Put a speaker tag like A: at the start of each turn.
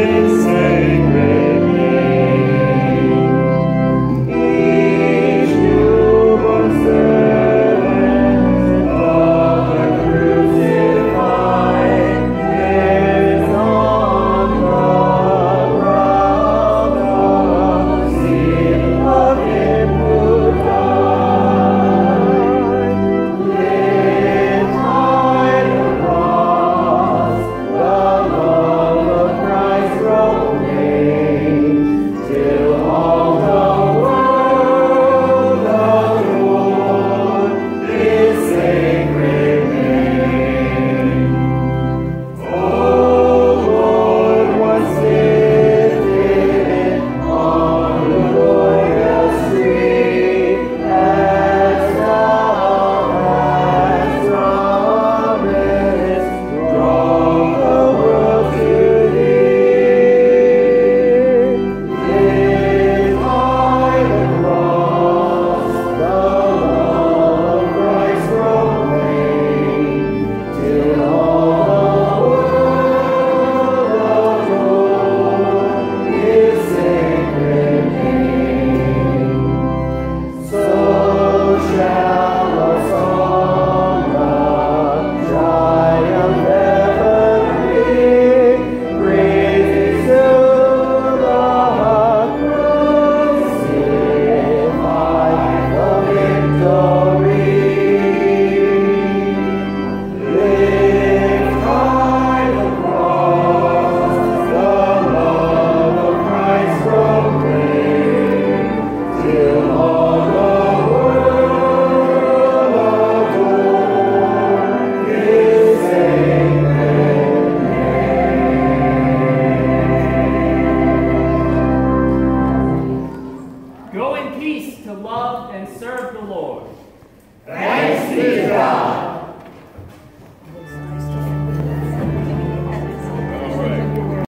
A: Sacred. say.